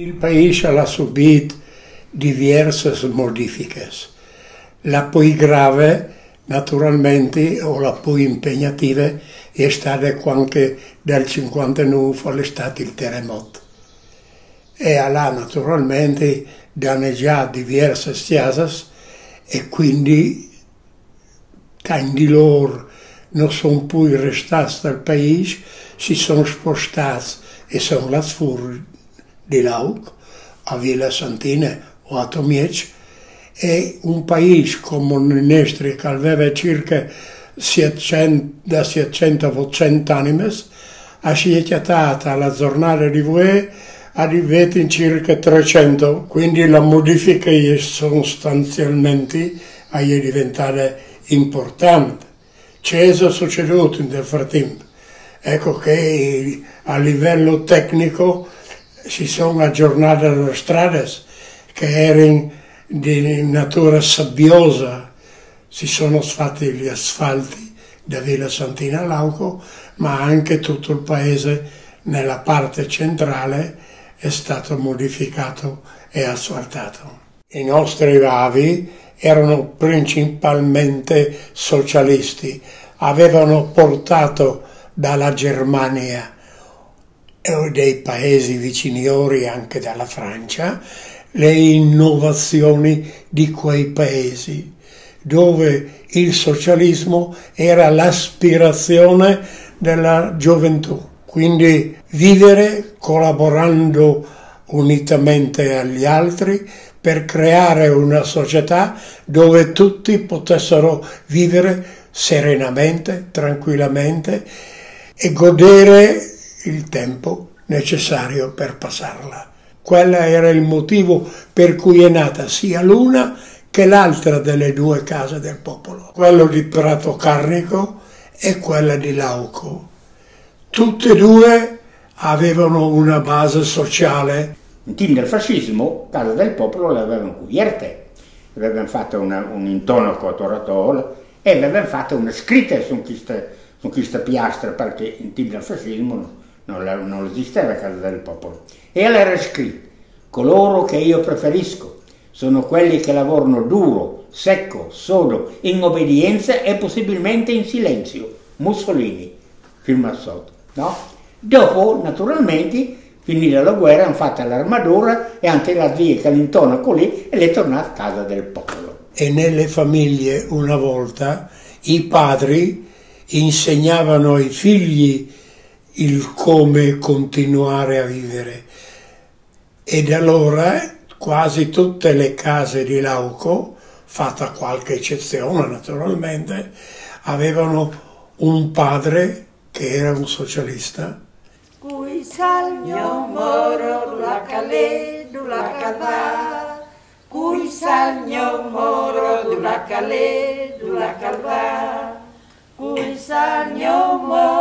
Il paese ha subito diverse modifiche. La più grave, naturalmente, o la più impegnativa, è stata quando nel 59 è stato il terremoto. E là, naturalmente, danneggiato diverse case e quindi tanti loro non sono più restati nel paese, si sono spostati e sono andati fuori di Lauk, a Villa Santina o a Tomiec, e un paese come il nostro che aveva circa 700, da 700 a 800 anime, ha scelto la giornata di voi arrivati in circa 300, quindi la modifica è sostanzialmente è diventata importante. Cosa è succeduto nel frattempo? Ecco che a livello tecnico si sono aggiornate le strade che erano di natura sabbiosa, si sono fatti gli asfalti da Villa Santina Lauco, ma anche tutto il paese nella parte centrale è stato modificato e asfaltato. I nostri avi erano principalmente socialisti, avevano portato dalla Germania dei paesi viciniori, anche dalla Francia, le innovazioni di quei paesi, dove il socialismo era l'aspirazione della gioventù. Quindi vivere collaborando unitamente agli altri per creare una società dove tutti potessero vivere serenamente, tranquillamente e godere il tempo necessario per passarla. Quello era il motivo per cui è nata sia l'una che l'altra delle due case del popolo, quello di Prato Carnico e quella di Lauco. Tutte e due avevano una base sociale. In team del fascismo, Casa del Popolo l'avevano cubierta, avevano fatto una, un intonaco a Toratol e avevano fatto una scritta su questa, piastra perché in team del fascismo non, non esisteva Casa del Popolo. E era scritto, coloro che io preferisco sono quelli che lavorano duro, secco, sodo, in obbedienza e possibilmente in silenzio. Mussolini, firma sotto. No? Dopo, naturalmente, finita la guerra, hanno fatto l'armatura e anche la zia che l'intonaco lì e è tornata a casa del popolo. E nelle famiglie una volta i padri insegnavano ai figli il come continuare a vivere. Ed allora quasi tutte le case di Lauco, fatta qualche eccezione naturalmente, avevano un padre che era un socialista. Cui salgno moro la calè, la calva, cui salgno moro la calè, la calva, cui salgno moro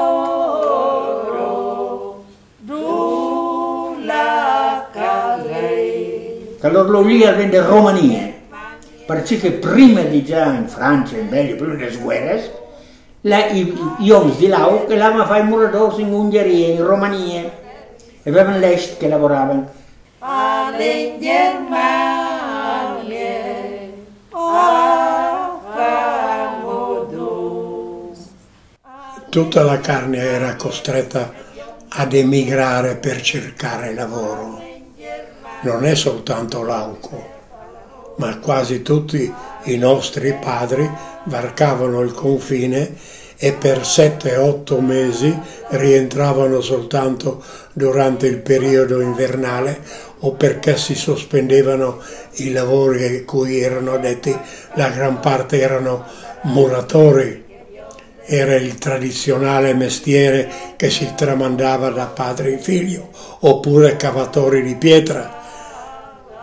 lì vende Romania, perché prima di già in Francia, in Belgio, prima delle guerre, la, i, i uomini di là che l'avevano fatto i muratori in Ungheria, in Romania, e avevano l'est che lavoravano. Alle Germanie, Tutta la carne era costretta ad emigrare per cercare lavoro. Non è soltanto l'auco, ma quasi tutti i nostri padri varcavano il confine e per 7-8 mesi rientravano soltanto durante il periodo invernale o perché si sospendevano i lavori a cui erano addetti, la gran parte erano muratori, era il tradizionale mestiere che si tramandava da padre in figlio, oppure cavatori di pietra.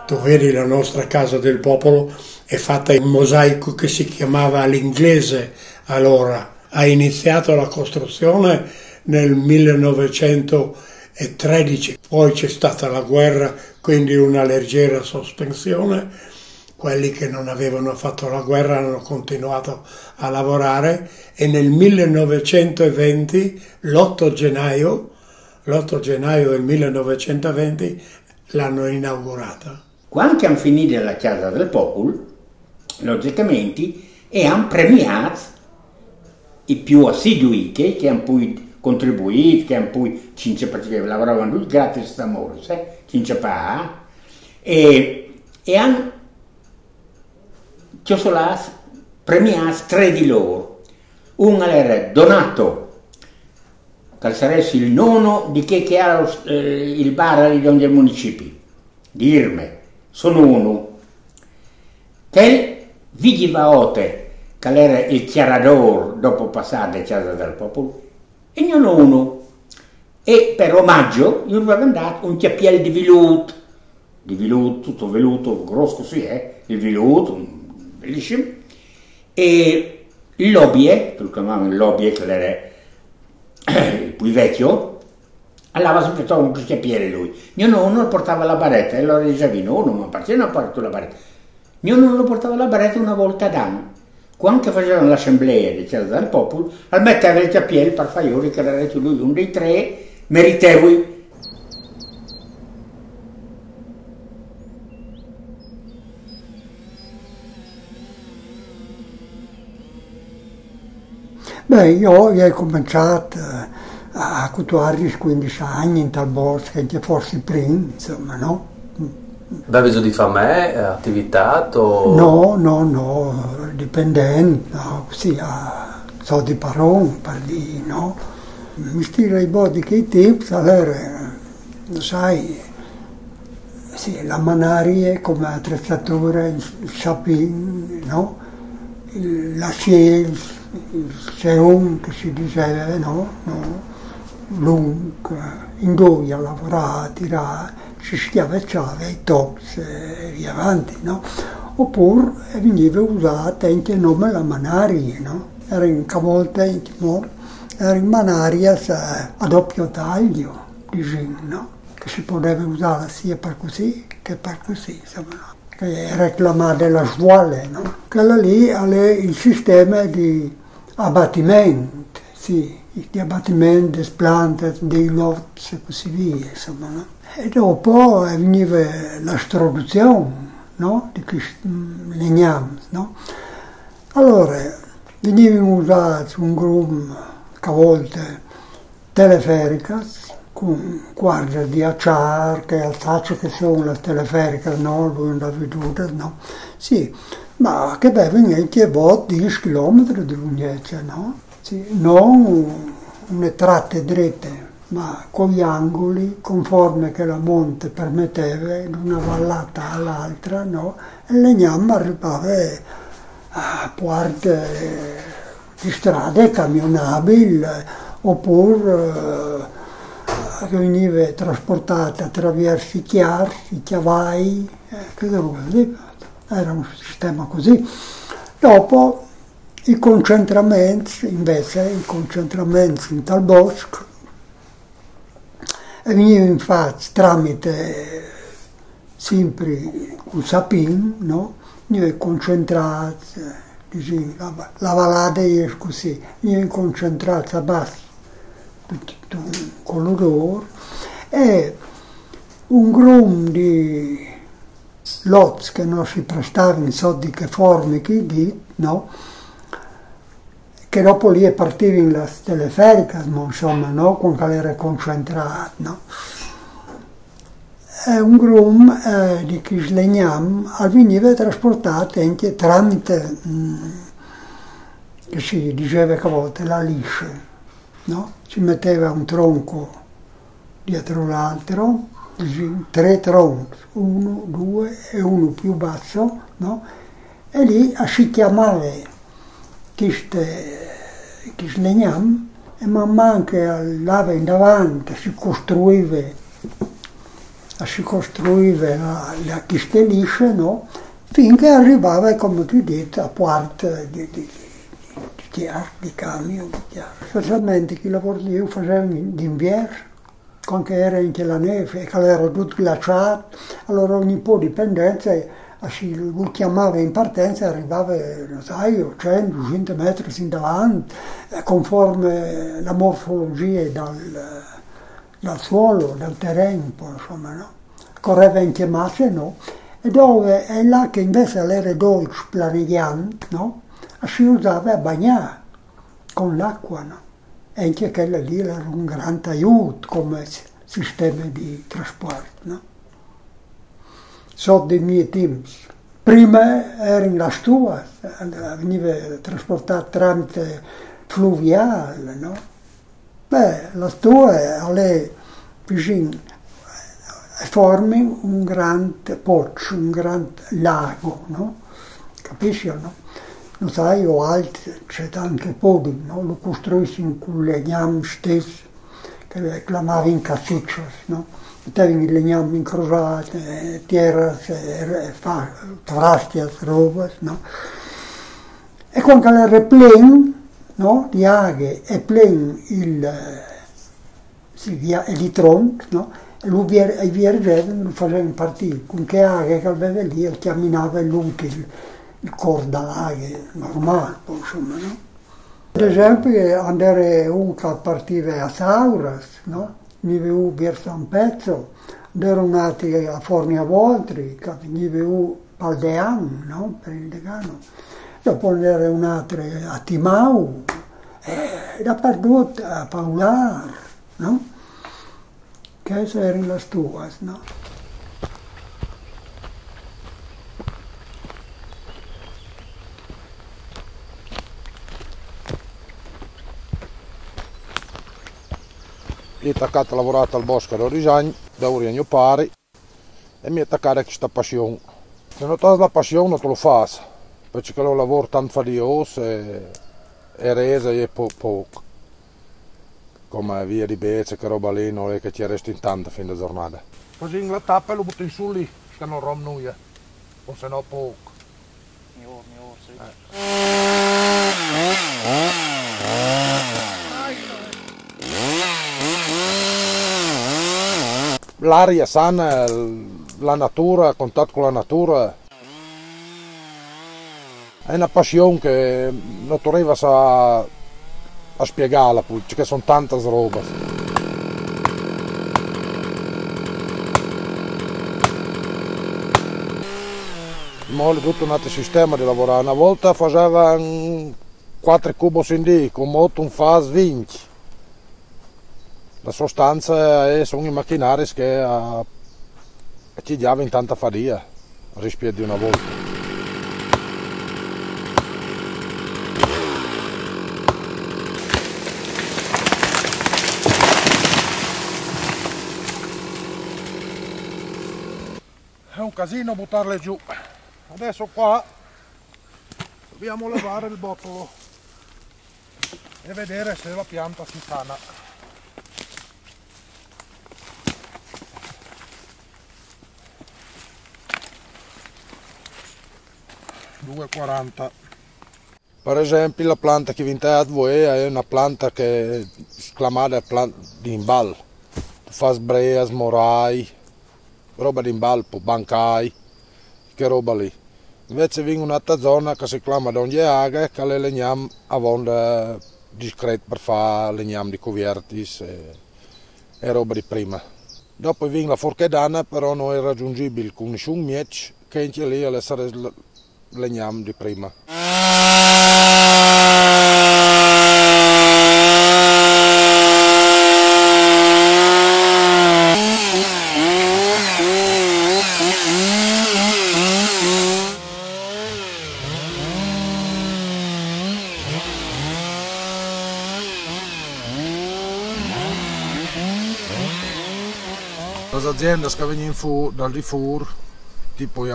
Tu vedi la nostra casa del popolo è fatta in mosaico che si chiamava all'inglese allora. Ha iniziato la costruzione nel 1913, poi c'è stata la guerra, quindi una leggera sospensione. Quelli che non avevano fatto la guerra hanno continuato a lavorare e nel 1920, l'8 gennaio, l'8 gennaio del 1920, l'hanno inaugurata. Quando hanno finito la Casa del Popolo, logicamente, e hanno premiato i più assidui che, che hanno poi contribuito, che hanno poi cinque perché lavoravano tutti gratis d'amore, eh? cinque pa, e, e hanno chiosolato, premiato tre di loro. Uno era Donato, che sarebbe il nono di che, che lo, eh, il bar di ogni municipio, di Irme, sono uno. Che vigiva Ote, che era il chiarador dopo passare Casa del Popolo, e non uno. E per omaggio io avevo dato un chiappiello di veluto, di veluto, tutto veluto, grosso così, eh? il veluto, bellissimo, e il lobby, lo chiamavano il lobby, che era il più vecchio, andava sempre a un chiappiere lui. Mio nonno portava la baretta e allora diceva, nonno, ma perché non porto la baretta? Mio nonno portava la baretta una volta d'anno. Quando facevano l'assemblea di Chiesa del Popolo, al metteva il chiappiere per Faioli, che era lui uno dei tre meritevoli Beh, io ho cominciato a 14-15 anni in tal bosco, anche forse prima, insomma, no? Avevi di fame, attività? O... No, no, no, dipendente, no, a, so di parole, per dire, no? Mi stira i body che i tips, allora, sai, sì, la manaria come attrezzatura, il shopping, no? La scienza, il seum che si diceva, no? no? Lungo, in due a lavorare, tirare, si schiavecciava i tops e via avanti, no? Oppure veniva usata anche il nome la manaria, no? Era in cavolta, no? era in manaria a doppio taglio, diciamo, no? Che si poteva usare sia per così che per così, insomma, no? Che reclamava la scuola, no? Quella lì è il sistema di abbattimento, sì, di abbattimento, delle piante, dei lots e così via, insomma, no? E dopo veniva la straduzione, no? Di questi legnami, no? Allora, venivano usati un gruppo, a volte, telefericas, con guardia di acciaio, che alzate che sono le telefericas, no? Lui non l'ha veduta, no? Sì, ma che devono anche a 10 km di lunghezza, no? Sì, non le tratte dritte, ma con gli angoli, conforme che la monte permetteva, da una vallata all'altra, no? E il legname arrivava a parte di strade camionabili, oppure eh, veniva trasportata attraverso i chiari, i chiavai, eh, era un sistema così. Dopo i concentramenti, invece, i concentramenti in tal bosco venivano infatti tramite sempre un sapin, no? venivano concentrati, dice, la, la vallata è così, venivano concentrati a basso, tutto con l'odore, e un gruppo di lots che non si prestavano in so di che forme che di, no? Che dopo lì partivano le teleferiche, insomma, no? con che era concentrato. No? E un grum eh, di Kislegnam veniva trasportato anche tramite, mh, mm, che si diceva che a volte, la liscia. No? Si metteva un tronco dietro l'altro, tre tronchi, uno, due e uno più basso, no? e lì si chiamava queste che e man mano che andava in davanti si costruiva, si costruiva la, la chistelisce, no? finché arrivava, come ti ho a parte di, di, di, di chiaro, di camion, di chiaro. Specialmente chi lavora io facevo d'inverno, quando era anche la neve, che era tutto glaciato, allora ogni po' di pendenza lo chiamava in partenza arrivava, non sai, 100-200 metri in davanti, eh, conforme la morfologia dal, dal suolo, dal terreno, insomma, no? correva in chiamate, no? E dove è là che invece era dolce planeggiante, no? Si usava a bagnare con l'acqua, no? E anche quella lì era un grande aiuto come sistema di trasporto, no? So dei miei tempi. Prima era in la stua, veniva trasportato tramite fluviale, no? Beh, la stua è vicino formi un grande pozzo, un grande lago, no? Capisci o no? Non sai, o altri, c'è anche podi, no? Lo costruisci con le legname stesse, che chiamavi in cassiccios, no? Mettevi i legnami incrociati, eh, terra, trastias, robe, no? E quando era pieno, no? Di aghe e pieno il, si via, di tronco, no? lui ai viergenti lo facevano partire, con che aghe che aveva lì, e camminava lungo il, il corda d'aghe, normale, insomma, no? Per esempio, andare uno che partiva a Sauras, no? Mi vedevo verso un pezzo, un altro a Forni a Voltri, mi vedevo Paldean, no? Per il decano. Dopo andare un altro a Timau, e dappertutto a Paular, no? che erano le tue, no? Io attaccato a lavorare al bosco da Risagni, da mio pari, e mi attaccare a questa passione. Se non hai la passione non te lo fai, perché lo lavoro tanto faticoso e, e resa è po- poco come via di Bezze, che roba lì, non è che ci resti in tanta fine giornata. Così in la tappa lo butto in su lì, che non rom noi, o se no poco. Mio, mio, sì. Eh. L'aria sana, la natura, il contatto con la natura, è una passione che non arriva a a spiegarla perché sono tante robe. Mole tutto un altro sistema di lavorare. Una volta facevano 4 cubi in lì, con molto un fas 20. La sostanza è, sono i macchinari che a, a ci diamo in tanta faria rispetto di una volta. un casino buttarle giù adesso qua dobbiamo levare il bottolo e vedere se la pianta si sana 2,40 per esempio la pianta che vi a voi è una pianta che è chiamata di imbal fa sbreas, morai roba di imbalpo, bancai, che roba lì. Invece in un'altra zona che si chiama Donge Aghe, che le legniamo a vonda discreto per fare legnam di cuviertis e, e, roba di prima. Dopo viene la Forchedana, però non è raggiungibile con nessun miec che in lì all'essere legnam di prima. Le aziende che vengono fu, dal di fur, tipo gli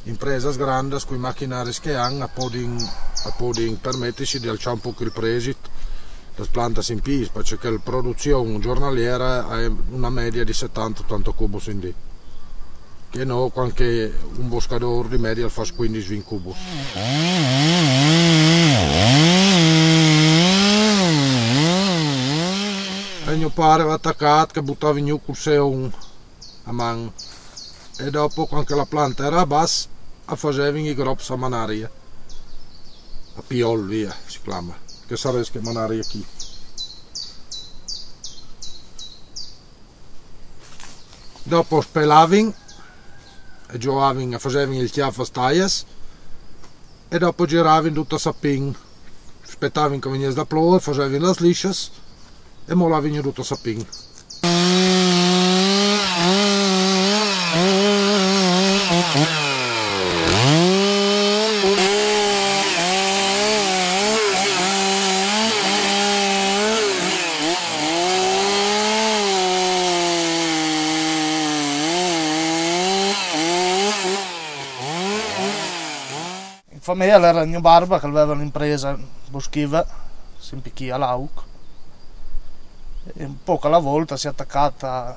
austriaci, imprese grandi, con i macchinari che hanno, possono permettersi di alzare un po' il presito le piante in pis, perché la produzione giornaliera è una media di 70-80 cubi in dì. Che no, anche un boscador di media fa 15-20 cubi. E mio padre aveva attaccato che buttava in giù col a mano. E dopo, quando la pianta era bassa, faceva i groppi a manaria. A piol via, si chiama. Che sarebbe che manaria qui. dopo spelavin e giocavin e facevin il chiaffo staias e dopo giravin tutto a sapin aspettavin che venisse da plove facevin le liscias e molavin tutto a sapin famiglia era il mio barba che aveva un'impresa boschiva, si impicchia l'auc. E un po' alla volta si è attaccata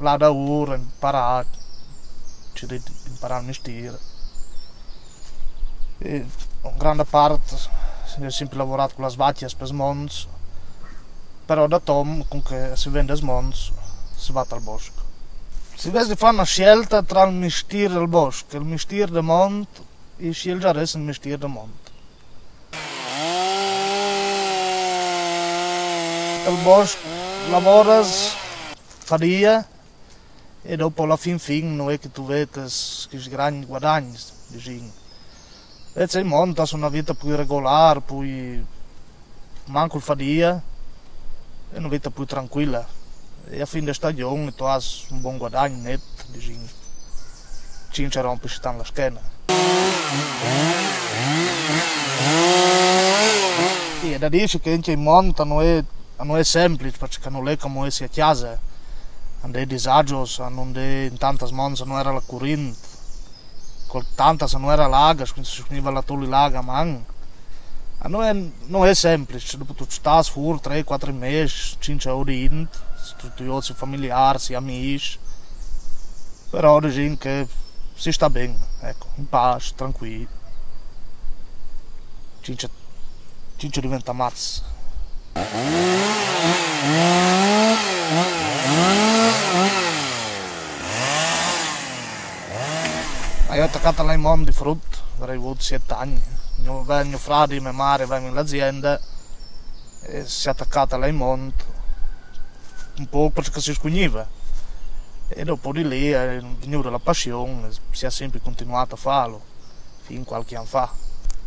là da ora, imparare, ci imparare il mestiere. E un grande parte si è sempre lavorato con la svacchia per smons, però da Tom comunque si vende smons, si va al bosco. Si deve fare una scelta tra il mestiere del bosco e il mestiere del monte e scegliere il mestiere del monte. Il bosco lavoras faria e dopo alla fin fin non è che tu vedi che grandi guadagni, diciamo. Invece il monte ha una vita più regolare, più manco il fadia e una vita più tranquilla. E a fine stagione tu hai un buon guadagno netto, diciamo. Cinque rompi stanno la schiena. E da dice che in monte non è, non è semplice, perché non è come si a casa. Non è disagio, non è in tante era la corrente. Con tanta se non era laga, quindi si finiva la tolli laga, ma non è, non è semplice, dopo tu stai fuori 3-4 mesi, 5 ore in, tutti gli familiari, amici. Però diciamo che si sta bene, ecco, in pace, tranquillo. Cince, Cince diventa mazza. Ma io ho attaccato in mondo di frutto, avrei avuto 7 anni. Mio, mio fratello e mia madre vengono in azienda e si è attaccata là in mondo un po' perché si scugniva. E dopo di lì è venuta la passione, si è sempre continuato a farlo, fino a qualche anno fa.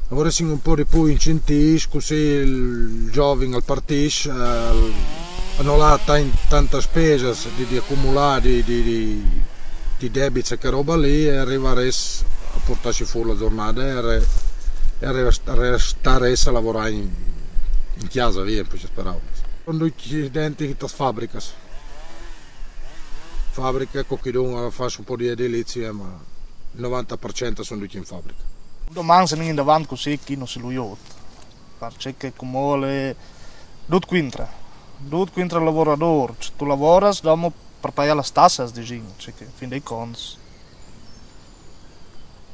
Vorrei un po' di più incentivi, così il giovane al partito eh, non ha tanta spesa di, di accumulare di, di, di debiti e che roba lì e arrivare a portarsi fuori la giornata e, e restare a lavorare in, in casa via, poi ci speravo. Sono due denti da fabbrica. Fabbrica, qualcuno fa un po' di edilizia, ma il 90% sono tutti in fabbrica. Domani se non davanti così chi non si lui perché come le tutto quintra. Tutto quintra lavoratore tu lavori dopo per pagare le tasse diciamo cioè fin dei conti.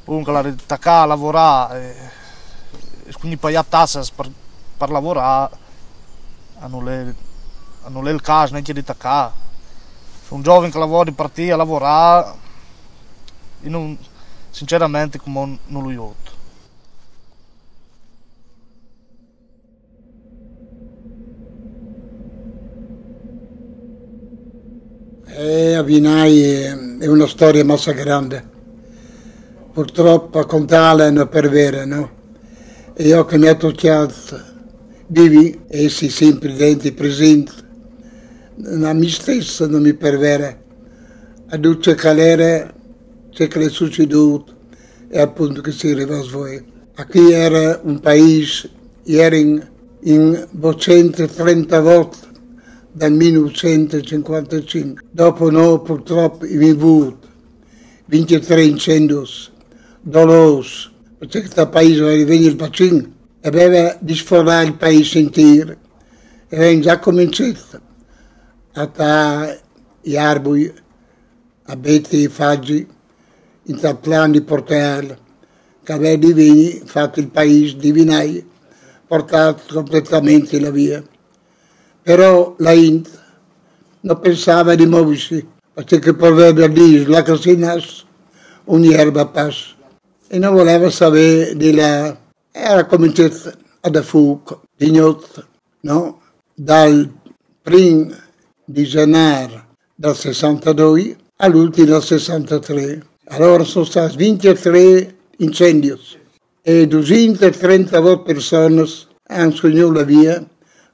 Comunque la attaccare a lavorare e quindi pagare tasse per, per lavorare non è, non è il caso neanche di attaccare un giovane che lavora di partire a lavorare non, sinceramente come non lo aiuto E a Vinai è una storia molto grande. Purtroppo con tale non per vero, no? E io che mi ho toccato vivi, essi sempre dentro presenti, a me stesso non mi per vero. A tutte calere c'è che è succeduto e appunto che si arriva a voi. Qui era un paese, era in, in 230 volte dal 1955. Dopo noi purtroppo abbiamo avuto 23 incendi dolorosi, perché questo paese aveva venuto il bacino e aveva disforrato il paese intero. E avevamo già cominciato a tagliare gli arbori, a mettere i faggi, in tal piano di portarli, che aveva di fatto il paese di Vinai, portato completamente la via però la Int non pensava di muoversi, perché proverbio dice la che si nasce, ogni erba passa. E non voleva sapere di là. Era cominciato ad fuoco, di notte, no? Dal primo di gennaio del 62 all'ultimo nel 63. Allora sono stati 23 incendi e 230 persone hanno sognato la via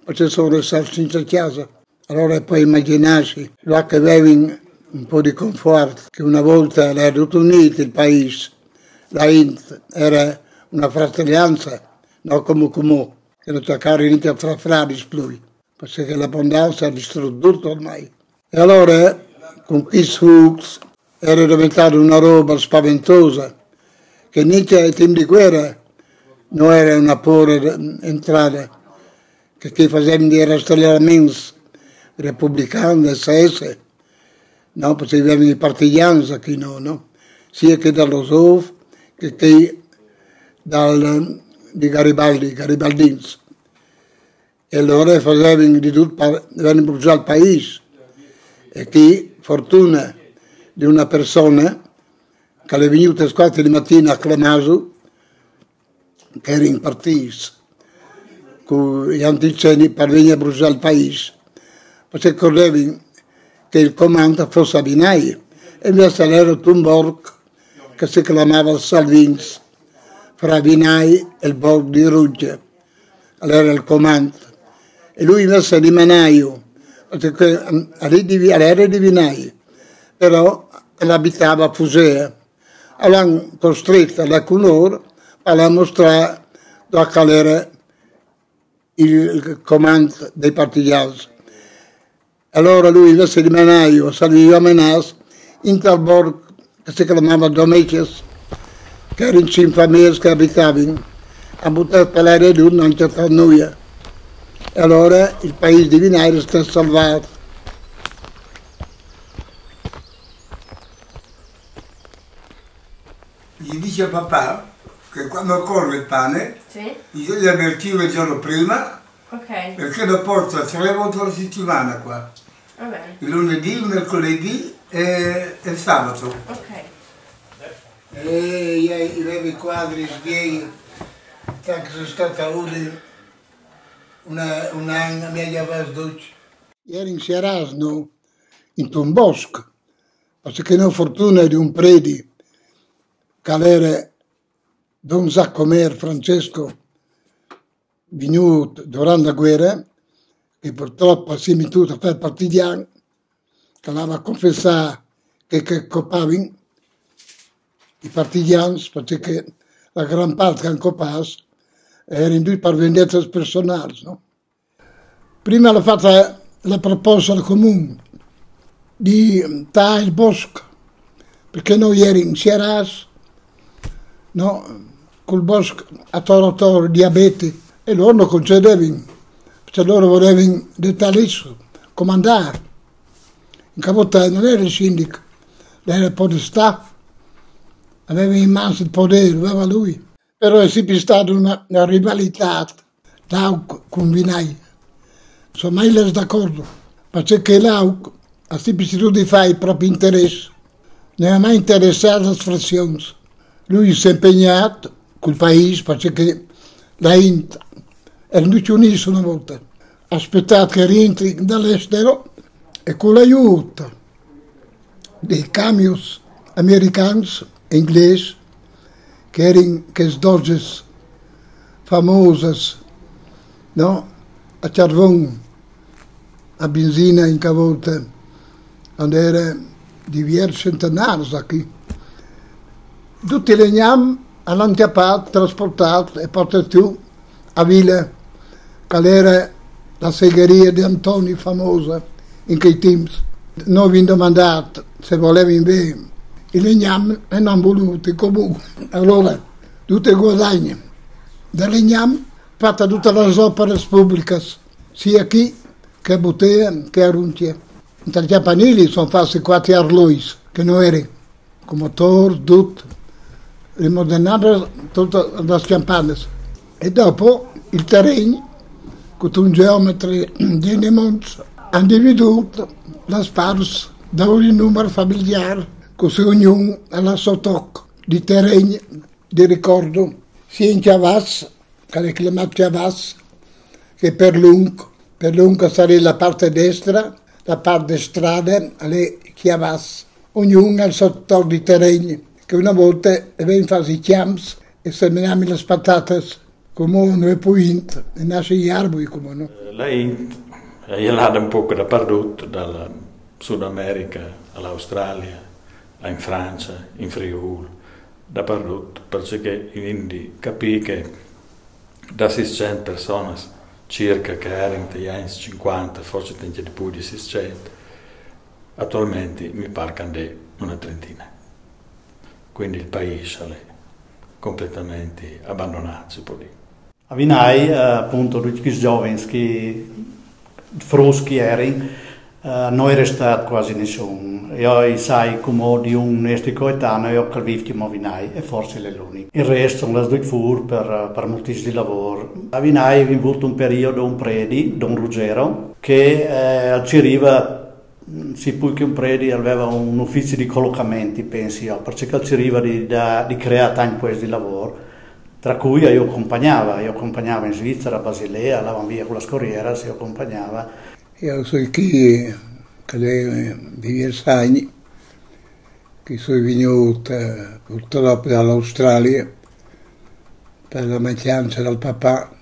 perché sono stati senza casa. Allora puoi immaginarsi, là che avevi un po' di conforto, che una volta era tutto unito il paese, la Int era una fratellanza, non come come, che non toccava niente fra frari plui, perché l'abbondanza ha distrutto tutto ormai. E allora, con questo Fuchs, era diventata una roba spaventosa, che niente ai tempi di guerra non era una pura entrata, che chi faceva di rastrellamenti repubblicani, SS, no, perché avevano i partigiani qui, no, no? sia che dallo SOF che, che dal, di Garibaldi, Garibaldins. E allora facevano di tutto, avevano bruciato il paese. E qui, fortuna, di una persona che è venuta a squadra di mattina a Clamaso, che era in partito con gli anticeni per venire a bruciare il paese, perché correvano che il comando fosse a Binai, e invece era un borgo che si chiamava Salvins, fra Binai e il borgo di Ruggia. Allora il comando. E lui invece di Manaio, perché era di Binai, però l'abitava a Fusea. L'hanno costretta la Cunor a mostrare qual era il comando dei partigiani. Allora lui invece di Menaio saliva a Menas in tal borgo che si chiamava Domecius, che era in cinque mesi che abitavano, ha buttato per di una certa noia. E allora il paese di Vinario è salvato. gli dice a papà che quando corre il pane Sì? bisogna avvertirlo il giorno prima Ok, perché lo porta tre volte alla settimana qua, va bene. il lunedì, il mercoledì e, e il sabato. Ok. E io avevo i quadri sghiei, che sono stata una, una, un anno, meglio aveva 12. Ieri in Sierasno, in un bosco, perché non fortuna di un predi, che era Don Zaccomer Francesco, venuto durante la guerra, che purtroppo si è mettuto a fare partigiano, che aveva confessato che, che copavano i partigiani, perché la gran parte che hanno copato erano in due per vendette personali. No? Prima l'ha fatta la proposta al comune di tagliare il bosco, perché noi eri in Sieras, no? col bosco a toro toro, diabete, e loro non concedevano, perché loro volevano dettagliare, comandare. In Cavottà non era il sindaco, era il podestà, aveva in mano il potere, aveva lui. Però sempre stata una, una rivalità l'AUC con Vinai. Sono mai les d'accordo, perché l'AUC ha sempre cercato di fare i propri interessi, non ha mai interessato le frazioni. Lui si è impegnato col paese perché la Int erano tutti uniti una volta. Ha aspettato che rientri dall'estero e con l'aiuto dei camions americani e inglesi che erano queste doses famose no? a carbone, a benzina in cavotta, quando era diversi centenari qui. Tutti i legnami hanno antiapato, trasportato e portato giù a Villa, che era la segheria di Antonio famosa in quei tempi. Noi abbiamo domandato se volevano bene i legnami e non hanno voluto comunque. Allora, tutti i guadagni del legname fatta tutte le opere pubbliche, sia qui che a Butea che a Runtia. Tra i campanili sono fatti quattro arlois, che non erano, con motori, tutto, rimodernate tutte le campane. E dopo il terreno, con un geometra di Nemons, hanno dividuto le sparse da un numero familiare, così ognuno ha la sua tocco di terreno di ricordo, sia in Chiavas, che è chiamato Chiavas, che per lungo, per lungo sarebbe la parte destra, la parte strada è Chiavas. ognuno al sotto di terreni, che una volta venivano fare i chiams e seminavano le patate come noi poi e nasce gli arbori come no. Lei è là un po' dappertutto, dal Sud America all'Australia, in Francia, in Friuli, dappertutto, perché quindi capì che da 600 persone circa che erano anni 50, forse anche di più di 600, attualmente mi pare che una trentina. Quindi il paese è completamente abbandonato. A Vinai, eh, appunto, tutti i giovani che fruschi erano, eh, non era stato quasi nessuno. Io sai come di un nostro coetaneo, io ho visto a Vinai e forse è l'unico. Il resto sono le due fur per, per moltissimi lavori. A Vinai è avuto un periodo, un predi, Don Ruggero, che eh, ci arriva si poi che un predi aveva un ufficio di collocamenti, pensi io, perché ci arriva di, da, di creare tanti questi lavori tra cui io accompagnava, io accompagnava in Svizzera, a Basilea, andavamo via con la scorriera, si accompagnava. So chi che di Versagni, che sono venuto purtroppo dall'Australia per la mancanza del papà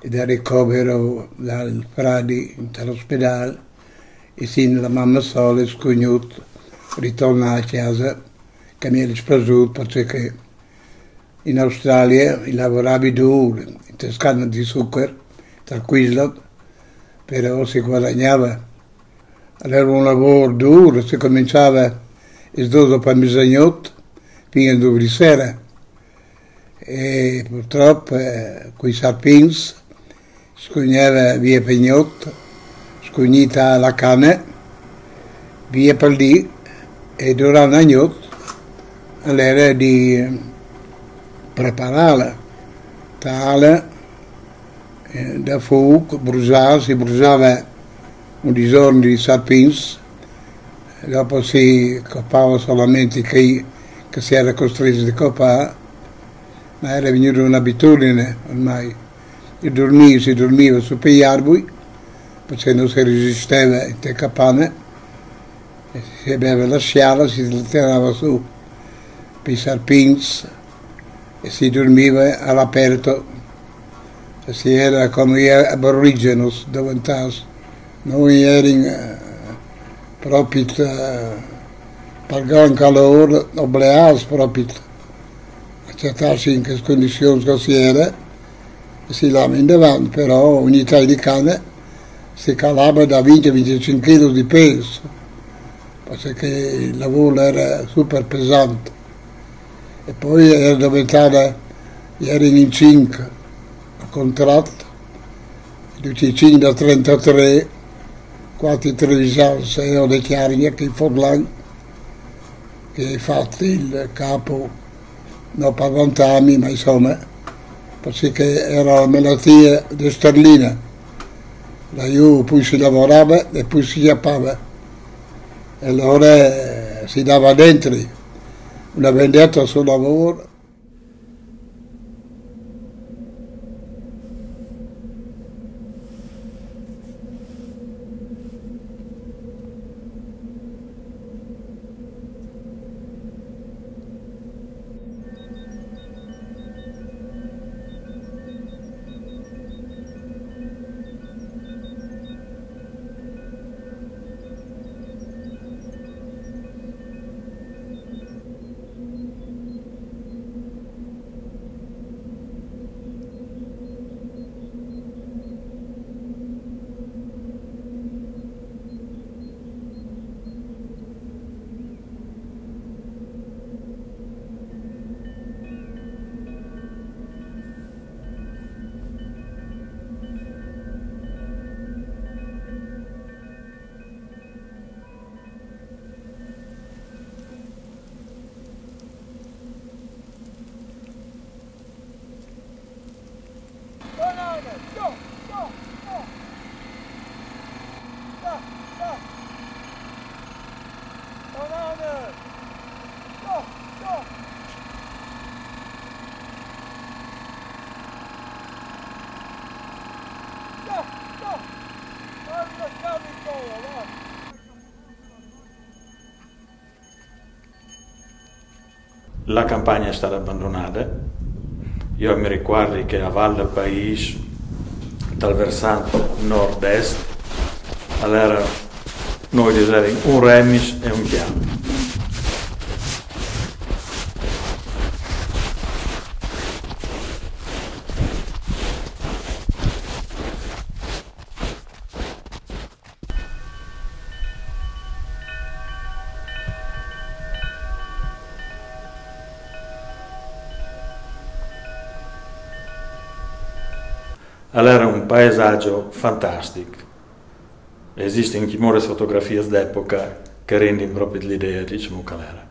e del ricovero dal Fradi all'ospedale e sin la mamma sola scognuto ritorna a casa che mi ha risposto perché in Australia lavoravi duro, in Toscana di zucchero, tranquillo, però si guadagnava. Era un lavoro duro, si cominciava il 12 per mezzanotte fino a 2 di sera. E purtroppo eh, con i Sarpins scognava via Pegnotto, scognita la canna, via per lì e durante la notte all'era di prepararla tale da fuoco, bruciare, si bruciava un giorno di sapins, dopo si copava solamente chi che si era costretto a copare, ma era venuta un'abitudine ormai. Si dormiva, si dormiva su per gli arbori, perché non si resisteva in te capane, si beveva la sciala, si tirava su per i sarpins, e si dormiva all'aperto, si era come aborigenos davanti Noi eravamo proprio per gran calore, obbligati proprio accettarsi in che condizioni così era, si lava in davanti, però ogni cane si calava da 20-25 kg di peso, perché il lavoro era super pesante. E poi era diventata, ero in 5 a contratto, tutti i 5 da 33, quattro televisori, sei ho dichiarato che Forlan, che hai fatto il capo, non per vant'anni, ma insomma, perché era la malattia di sterlina, da io poi si lavorava e poi si chiappava, e allora si dava dentro una vendetta sul lavoro la campagna è stata abbandonata. Io mi ricordo che a Val del Paese, dal versante nord-est, allora noi dicevamo un remis e un chiamo. Allora era un paesaggio fantastico. Esistono anche molte fotografie d'epoca che rendono proprio l'idea di diciamo, che era.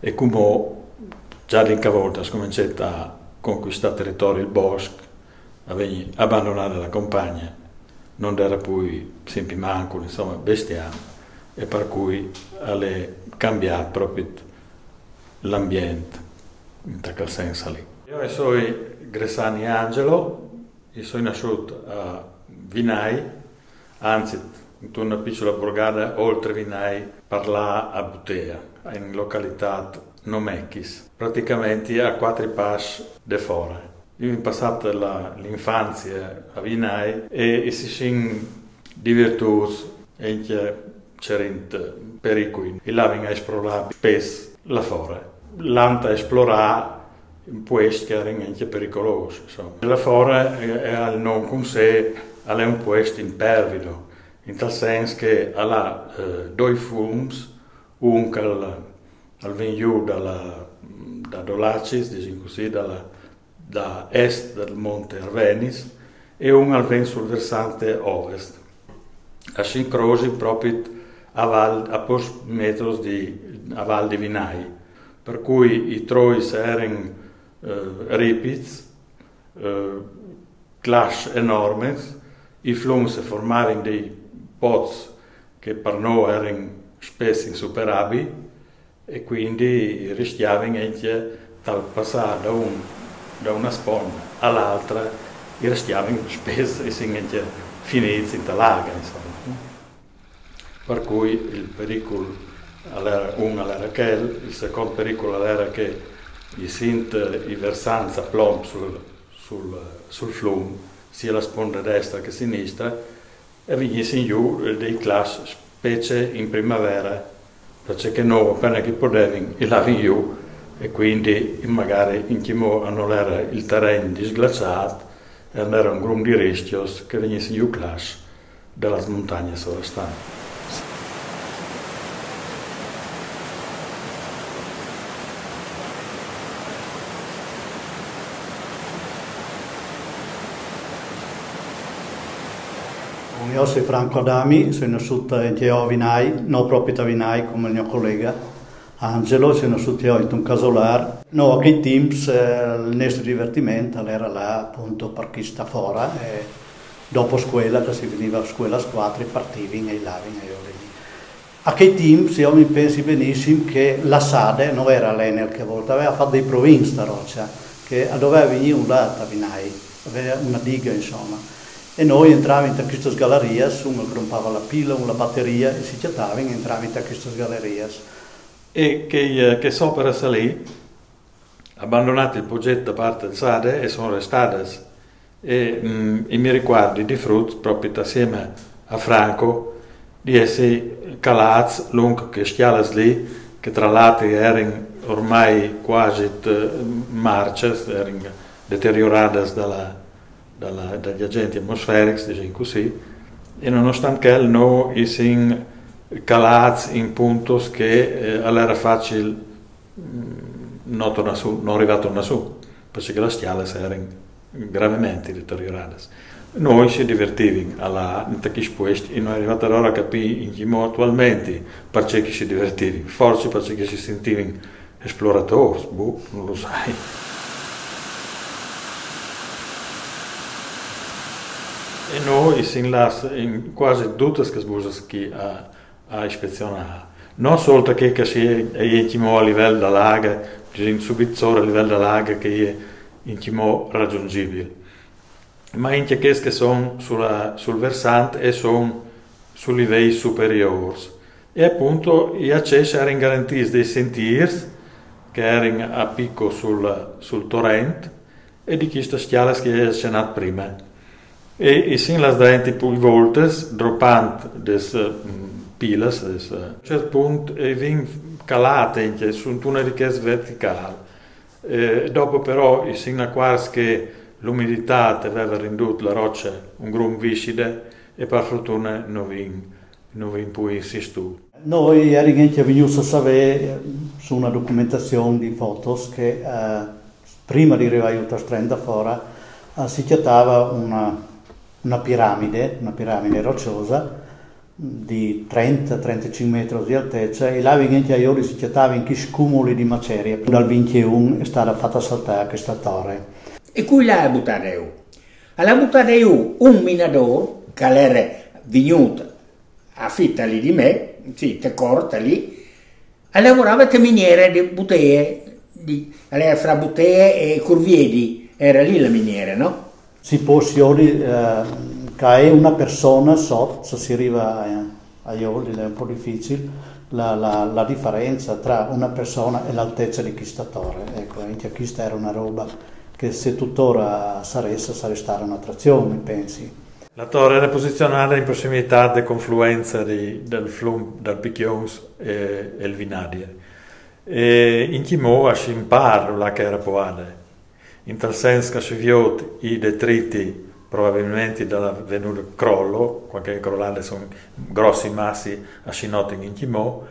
E come già di volta ha cominciato a conquistare territorio, il bosco, avevi abbandonato la campagna, non era più sempre manco, insomma, bestiame, e per cui ha cambiato proprio l'ambiente, in tal senso lì. Io sono Gressani Angelo, sono nasciuto a Vinai, anzi in una piccola borgata oltre Vinai, parla a Butea, in località Nomechis, praticamente a quattro passi da fuori. Io ho passato l'infanzia a Vinai e, e si sono divertiti e c'erano pericoli. E là vengono esplorati spesso la fuori. L'anta esplorare che era anche pericoloso. Insomma. La fora è non con sé, è un posto impervido, in tal senso che ha eh, due fumi, un che giù dalla, da Dolacis, diciamo così, dalla, da est del monte Arvenis, e un al vento sul versante ovest. A sincrosi proprio a, val, a post metros di, a val di Vinai, per cui i trois erano eh, Repiz, eh, clash enormes, i flum si formavano dei pozzi che per noi erano spesso insuperabili e quindi rischiavano anche dal passare da, un, da una sponda all'altra rischiavano spesso e si anche finiti in talaga. Per cui il pericolo all'era, uno all'era quel, il secondo pericolo era che i sint i versanza plomb sul, sul, sul flum, sia la sponda destra che sinistra, e venissero giù dei class specie in primavera, perché noi appena che potevano, e là giù, e quindi magari in chimo hanno l'era il terreno disglaciato, e era un gruppo di rischio che venissero giù class delle montagne sovrastanti. Io sono Franco Adami, sono nasciuto in Vinai, non proprio a Vinai come il mio collega Angelo, sono nasciuto in un casolare. No, quei teams eh, il nostro divertimento era là appunto per chi sta fuori e dopo scuola, che si veniva a scuola a squadre, partivi e lavi. A quei teams io mi pensi benissimo che la Sade non era l'Enel che a volte aveva fatto dei province da roccia, che doveva venire un lato a Vinai, aveva una diga insomma e noi entravamo in queste gallerie, uno rompava la pila, una batteria e si chattava e entravamo in queste gallerie. E che, eh, che sopra lì, abbandonato il progetto da parte del SADE e sono restate e, mm, e mi ricordo di frutto proprio assieme a Franco di essere calati lungo che schiale lì che tra l'altro erano ormai quasi marce, erano deteriorate dalla, dalla, dagli agenti atmosferici, diciamo così, e nonostante che noi siamo calati in punti che eh, allora facile mm, non, torna su, non arrivato a su, perché le stiale erano gravemente deteriorate. Noi ci divertivamo alla, in questi posti e non è arrivata l'ora a capire in che modo attualmente perché ci divertivamo, forse perché ci sentivamo esploratori, boh, non lo sai. Noi siamo là in quasi tutte le cose che a, a. Non solo che si è intimo a livello da laga, in subito a livello da laga che è intimo raggiungibile, ma anche che sono sulla, sul versante e sono su livelli superiori. E appunto gli accessi erano garantiti dei sentieri che erano a picco sul, sul torrente e di queste schiale che è scenato prima. E, e sin las denti poi voltes, droppant des uh, pilas, des, uh, a un certo punto e vin calate che su una richiesta verticale. E dopo però, sin a quars che l'umidità aveva ridotto la roccia un grum viscide e per fortuna non vin, non vin poi insistito. Noi eravamo venuti a sapere su una documentazione di fotos che eh, prima di arrivare a strada fuori eh, si chiamava una, una, piramide, una piramide rocciosa di 30-35 metri di altezza e là a ieri si chiamava in che scumuli di maceria. Dal 21 è stata fatta saltare questa torre. E qui io. L'ha buttata io un minador che era venuto a fitta lì di me sì, te corta lì, e lavorava che miniere di bottiglie, di, allora fra bottiglie e curviedi, era lì la miniera, no? Si può siori, eh, che una persona sotto, se si arriva a, Ioli, è un po' difficile, la, la, la, differenza tra una persona e l'altezza di chistatore. Ecco, anche questa era una roba che se tuttora saresse, sarebbe stata un'attrazione, pensi. La torre era posizionata in prossimità della confluenza di, del flum del Picchions e, e il Vinadia. E in Chimò a scimpar la che era poale. In tal senso che si viot i detriti probabilmente dalla venuta crollo, qualche crollate sono grossi massi a Scinotti in Chimò,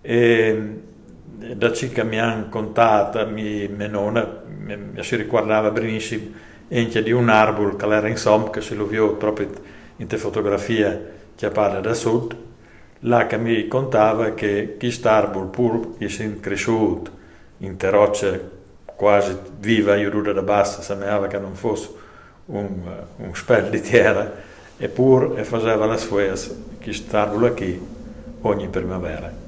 e da ciò mi hanno contato, mi menona, mi, si riguardava benissimo anche di un arbol che era insomma, che si lo vio proprio in te fotografie che parla da sud, là che mi contava che questo arbol, pur essendo cresciuto in te rocce quasi viva, io da bassa, sembrava che non fosse un, un spell di terra, eppure faceva le sue, questo arbolo qui, ogni primavera.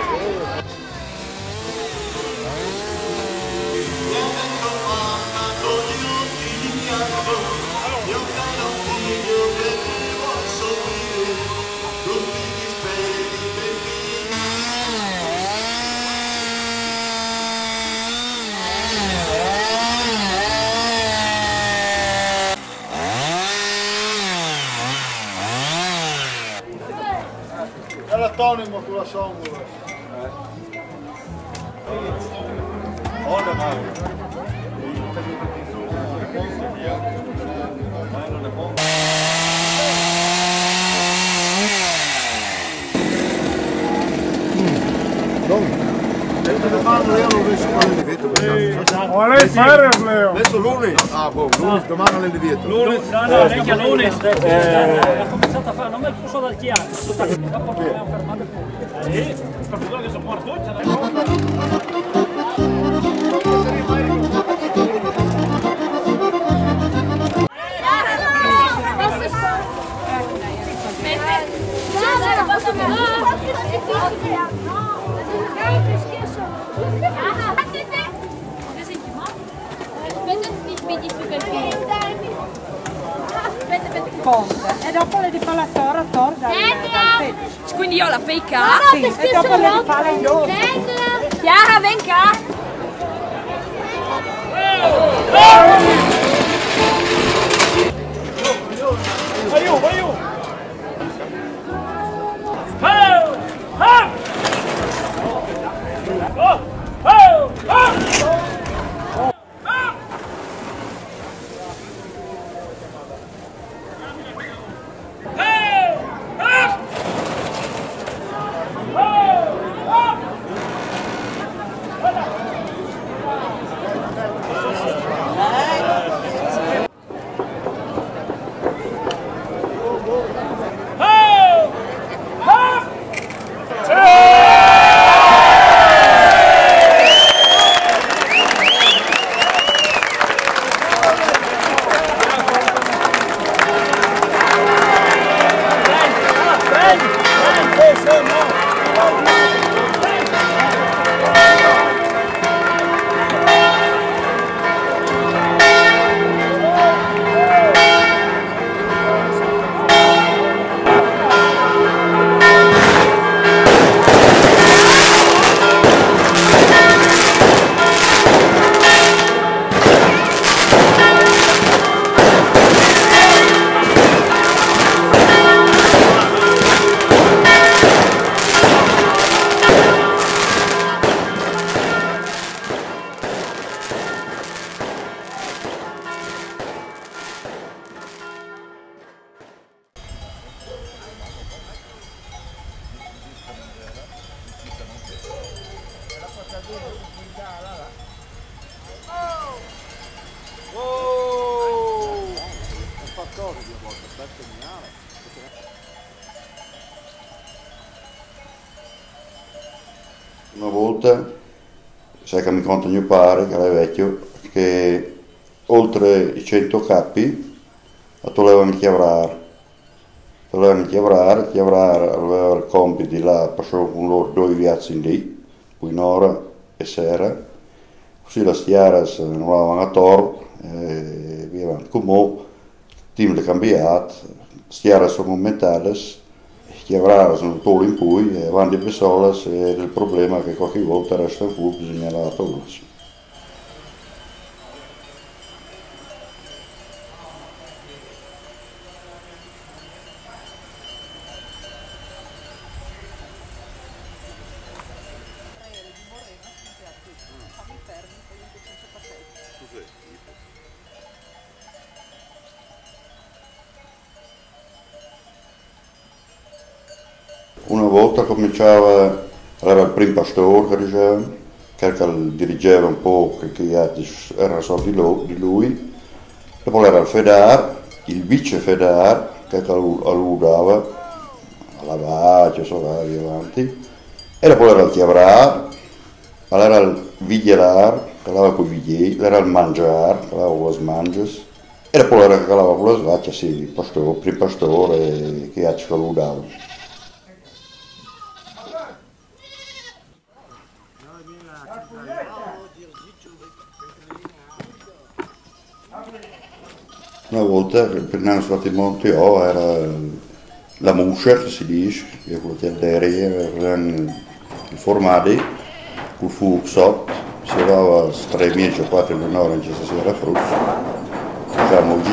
Domani io non riesco a divieto. Ma lei fare Leo? Adesso lunes. Ah, boh, lunes, domani all'indietro. Lunes, no, no, mica lunes. Eh, ha cominciato a fare, non è posso dal chiaro. Dopo dobbiamo fermare pure. Eh, per quello che sono morto, ce l'hai ponte e dopo le di fa la tora tor dal, dal. Quindi io la peica? Sì, e dopo le di fa la indosso. Chiara, venga! Aiu, Una volta, sai che mi conta mio padre, che era vecchio, che oltre i 100 capi toglievano il chiavrare. Il chiavrare, chiavrare aveva il compito di là, passò con loro due viaggi lì, un'ora e sera, così le stiare non avevano a torno, e via come il team è cambiato, stiare sono aumentate, chiavrare sono po' in cui e avanti per sola se il problema che qualche volta resta in cui bisogna la togliersi. Una volta cominciava, era il primo pastore che che dirigeva un po', che, che era solo di lui, dopo era il fedar, il vice fedar, che alludava a lavaggio, solari avanti, e dopo era il chiavrar, era il viglierar, che aveva con i viglieri, era il mangiar, che aveva con le mangias, e dopo era che aveva con le svacce, sì, il pastore, il pastore che ci alludava. Una volta, per noi stati in Monte O, era la muscia, che si dice, che quello che erano i formati, col fuoco sotto, si arrivava tre mesi o quattro un'ora in questa sera frutta.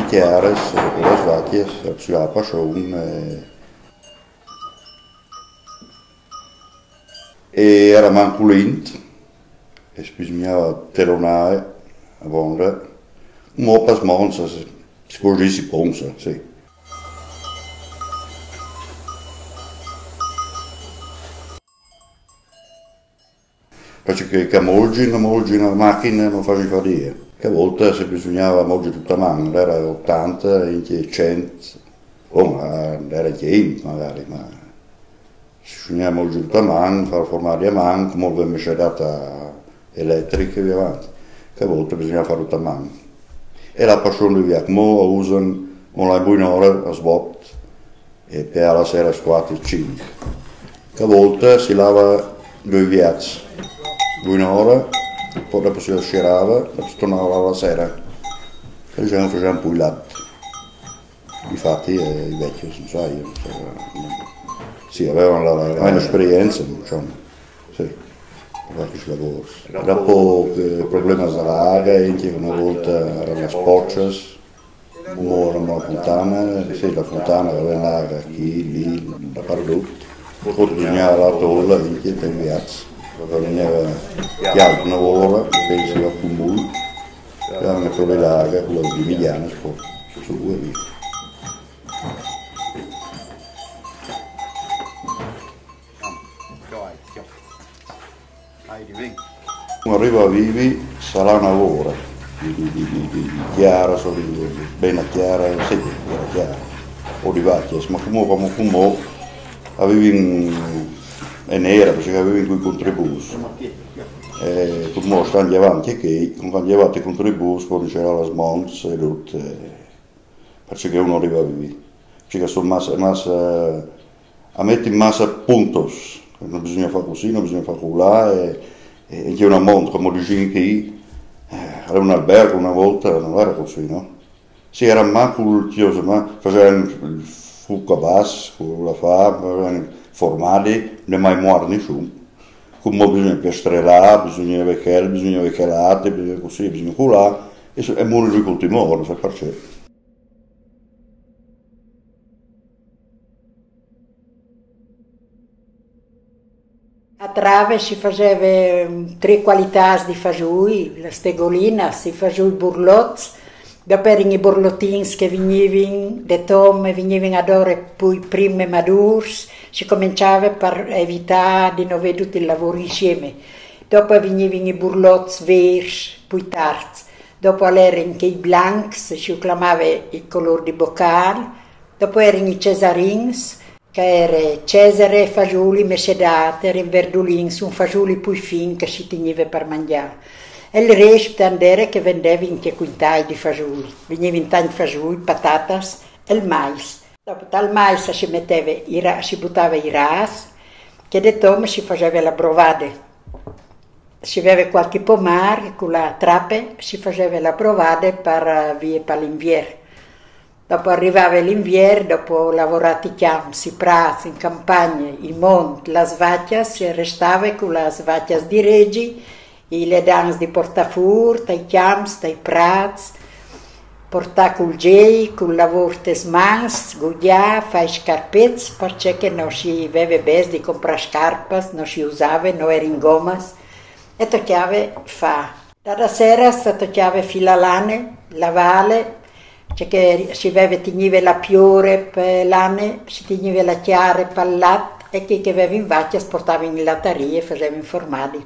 Chiare, con le svacche, si la passione. E era manco lento, e bisognava telonare a vonda. Un po' per smonza, Scusi si pensa, sì. Perché che molgi, molgi una macchina non faceva dire. Che a volte se bisognava molgi tutta mano, era 80, in 100, oh, ma era 100 magari, ma se bisognava molgi tutta mano, far formare a mano, come aveva mescerata elettrica e via avanti. Che a volte bisognava fare tutta mano. E la passione via, mo usano una buona ora a sbot e per la sera squati 5. Che a volte si lava due viaggi, buona ora, poi dopo si scerava, dopo si tornava la sera. E diciamo facciamo poi il latte. Infatti eh, i vecchi, non sai, non so, sì, avevano la, la, l'esperienza, diciamo, sì, qualche lavoro. Dopo il problema dell'aria, anche una volta erano le spoccias, una fontana, sì, la fontana aveva l'aria qui, lì, dappertutto. Poi bisognava la tolla, anche per viazzi. Bisognava chiaro una ora, pensi a cumul, avevano mettere l'aria, quello di Migliano, su due via. Arriva a Vivi, sarà una ora di, di, di, di, chiara, so, di, chiara, sì, era chiara, o di vacche, ma comunque come come avevi in, è nera perché avevi quei contributi. E come stanno avanti che, quando avanti i contributi, quando c'era la smons e tutto, perché uno arriva a Vivi. Perché sono massa, massa, a mettere in massa puntos, non bisogna fare così, non bisogna fare là e, e una monta come dicevi qui, era un albergo una volta, non era così, no? Sì, era manco chiuso, ma facevano il fuoco a basso, con la erano formali, non è mai muore nessuno. Come bisogna piastrellare, bisogna vecchiare, bisogna vecchiare, bisogna così, bisogna colare, e è molto di continuo, sai perché. Trave si faceva tre qualità di fagioli, la stegolina, si faceva i burlots, dopo i burlottini che venivano da tom, venivano ad ore poi prime madurs, si cominciava per evitare di non vedere il lavoro insieme. Dopo venivano i burlots verdi, poi tardi. Dopo erano i blancs, si chiamava il colore di boccale. Dopo erano i cesarins, che Cesare fagioli messedate, erano verdolini, sono fagioli poi fin che si teneva per mangiare. E il resto era che vendeva in che quintali di fagioli. Venivano tanti fagioli, patatas e il mais. Dopo dal mais si, metteva, si buttava i ras, che da tom si faceva la brovade. Si aveva qualche pomare con la trappe, si faceva la brovade per, via per l'inverno. Dopo arrivava l'inverno, dopo lavorati camps, i prati, in campagna, i monti, le svacchie, si restava con le svacchie di Regi, i ledans di Portafurta, i camps, i prati, portare col gei, col lavoro mans, gugliare, fare scarpezze, perché non si aveva bene di comprare scarpe, non si usava, non erano gomas, e toccava fa. Dalla sera si toccava filalane, lavare, cioè che si aveva teniva la piore per l'anno, si teniva la chiara per latte e chi che aveva in vacca sportava in latteria e faceva informali.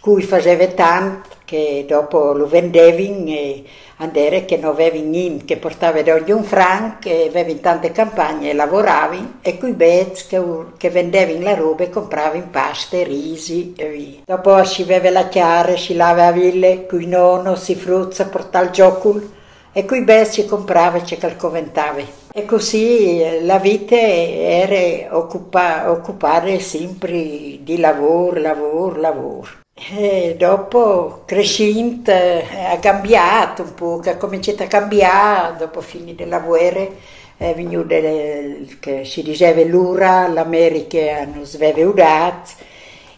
Cui faceva tanto che dopo lo vendevano e andare che non aveva niente, che portava da ogni un franc, che aveva in tante campagne e lavoravano e quei bez che, che vendevano la roba e compravano pasta, risi e via. Dopo si aveva la chiara, si lava a ville, cui nonno si fruzza, portava il giocul e beh si comprava e ci calcoventava. E così la vita era occupa, occupare sempre di lavoro, lavoro, lavoro. E dopo crescendo ha cambiato un po', ha cominciato a cambiare dopo fine della guerra, è venuto che si diceva l'ura, l'America hanno svegliato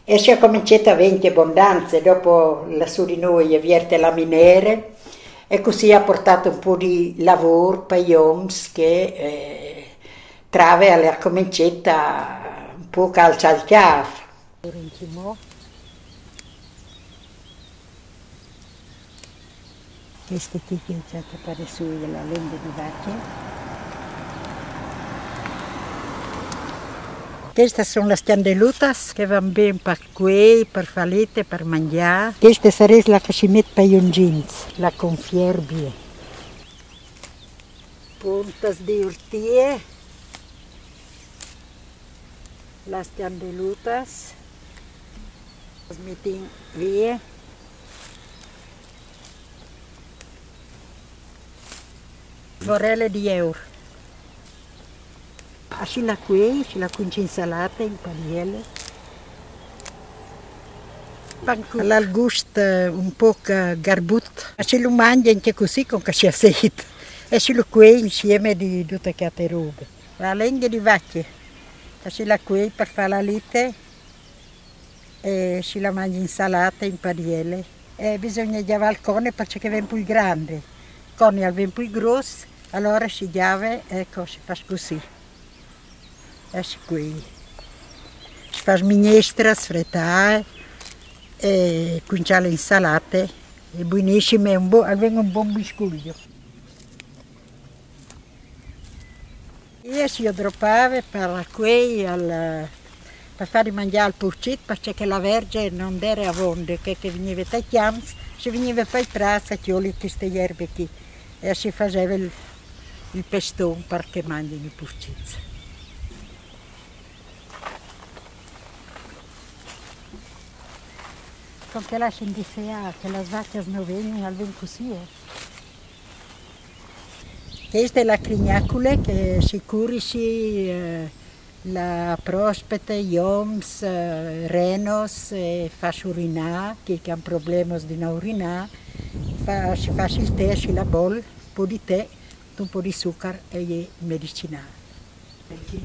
e si è cominciato a avere abbondanza, dopo la su di noi è vierte la minere, e così ha portato un po' di lavoro per gli OMS che eh, trave alla cominciata un po' calcia al chiaf. Queste qui che ho usato per su la lente di vacche. Queste sono le scandelutas che vanno bene per qui, per falite, per mangiare. Questa sarebbe la che si mette per i jeans, la confierbie. Puntas di ortie, le scandelutas, le mettiamo via. Forelle di euro. Así la qui, así la qui insalata in paniere. Al gusto un po' garbut. Así lo mangia anche così con che si aceita. E solo qui insieme di tutte queste robe. La lingua di vacche, e si la qui per fare la lite e si la mangia insalata in padielle. E bisogna chiavare il cone perché viene più grande. Il cone viene più grosso, allora si chiave ecco, si fa così. E si qui. Si fa minestra, sfrettare e cominciare le insalate. È buonissimo, è un, bu- avviene un buon biscuglio. Io si droppava per qui al, per fare mangiare il porcito perché la verge non era a vonde, che, che veniva dai chiams, si veniva poi prassa, chioli, queste erbe qui e si faceva il, il pestone perché mangiano i porciti. Con che lasciano di sea, che le vacche non vengono, almeno così. Eh. Questa è la crignacula che si curisce eh, la prospete, gli oms, eh, renos, e fa urinare, chi ha problemi di non urinare, fa, si fa il tè, si la bol, un po' di tè, un po' di zucchero e gli medicinale. Molti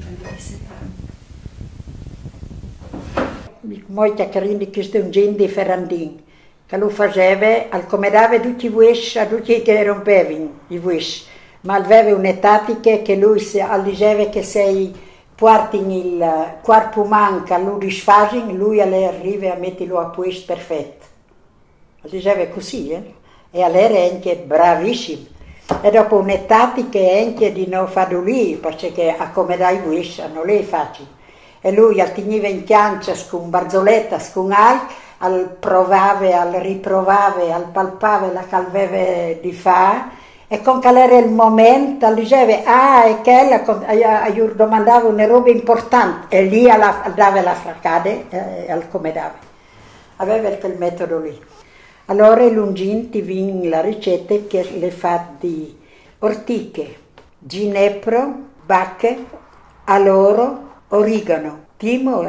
carini che sono gente di Ferrandin, che lo faceva, al come dava tutti i vues, a tutti che rompevano i vues ma aveva un'età che lui diceva che se porti il corpo manca, lui disfasi, lui arriva a metterlo a posto perfetto. Diceva così, eh? e allora anche bravissimo. E dopo un'età che anche di non farlo lì, perché accomodare i wish non è facile. E lui al teneva in chiancia con barzoletta, con al, al provava, al riprovava, al palpava la calveve di fa e con qual era il momento, diceva, ah, e che io domandavo una roba importante, e lì alla, dava la fracade, eh, al come dava. Aveva quel metodo lì. Allora Lungin ti vin la ricetta che le fa di ortiche, ginepro, bacche, aloro, origano, timo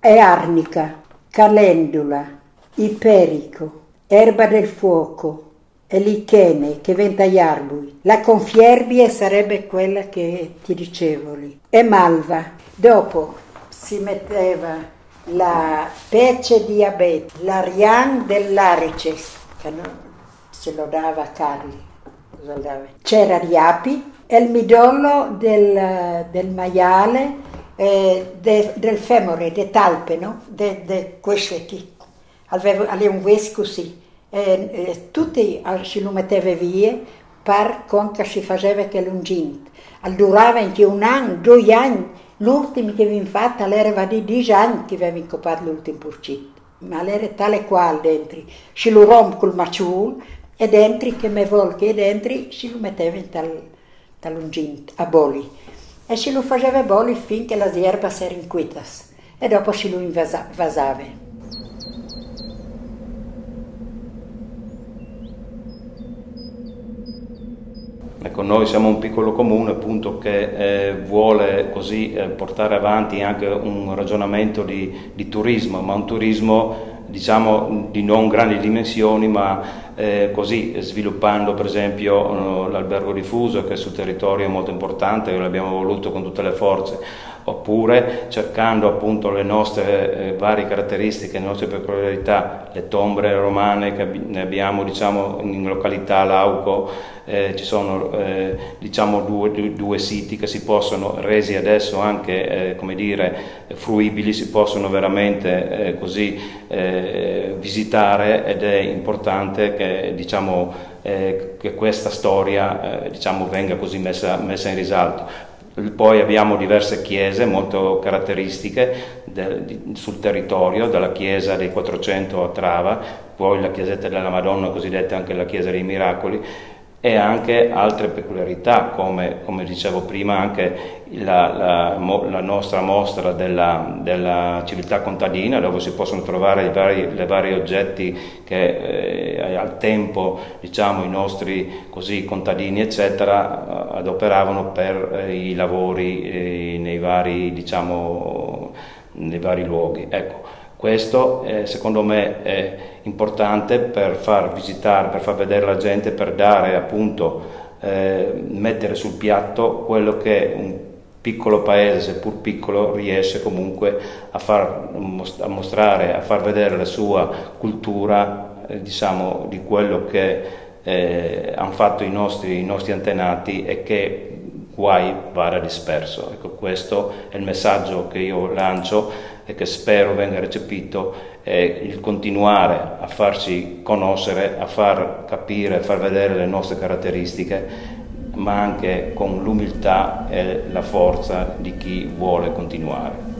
e arnica, calendula, iperico, erba del fuoco, e lichene che venta gli arbui. La confierbie sarebbe quella che ti dicevo lì. E malva. Dopo si metteva la pece di abete, l'arian dell'arices, che non se lo dava a Carli. C'era riapi e il midollo del, del maiale, eh, de, del femore, de talpe, no? De, de queste qui. Aveva, aveva un vesco così e, e tutti si lo metteva via per conto si faceva che lungint. Durava anche un anno, due anni, l'ultimo che vi fatto era di dieci anni che aveva incopato l'ultimo porcino. Ma era tale quale dentro, si lo rompe col maciul e dentro che me vuol che dentro si lo metteva in tal, tal lungint, a boli. E si lo faceva boli finché le erbe erano inquitas e dopo si lo invasava. Ecco, noi siamo un piccolo comune appunto che eh, vuole così eh, portare avanti anche un ragionamento di, di, turismo, ma un turismo diciamo di non grandi dimensioni, ma eh, così sviluppando per esempio l'albergo diffuso che sul territorio è molto importante, l'abbiamo voluto con tutte le forze, oppure cercando appunto le nostre eh, varie caratteristiche, le nostre peculiarità, le tombre romane che ne abbiamo diciamo in località Lauco, eh, ci sono eh, diciamo due, due, siti che si possono, resi adesso anche eh, come dire, fruibili, si possono veramente eh, così eh, visitare ed è importante che, diciamo, eh, che questa storia diciamo, venga così messa, messa in risalto. Poi abbiamo diverse chiese molto caratteristiche del, di, sul territorio, dalla chiesa dei 400 a Trava, poi la chiesetta della Madonna, cosiddetta anche la chiesa dei Miracoli, e anche altre peculiarità come, come dicevo prima anche la, la, la nostra mostra della, della, civiltà contadina dove si possono trovare i vari, i vari oggetti che eh, al tempo diciamo, i nostri così, contadini eccetera adoperavano per eh, i lavori eh, nei, vari, diciamo, nei vari luoghi. Ecco, questo eh, secondo me è importante per far visitare, per far vedere la gente, per dare appunto eh, mettere sul piatto quello che un piccolo paese, seppur piccolo, riesce comunque a, far, a mostrare, a far vedere la sua cultura, eh, diciamo, di quello che eh, hanno fatto i nostri, i nostri antenati e che guai vada disperso. Ecco, questo è il messaggio che io lancio e che spero venga recepito, è il continuare a farci conoscere, a far capire, a far vedere le nostre caratteristiche, ma anche con l'umiltà e la forza di chi vuole continuare.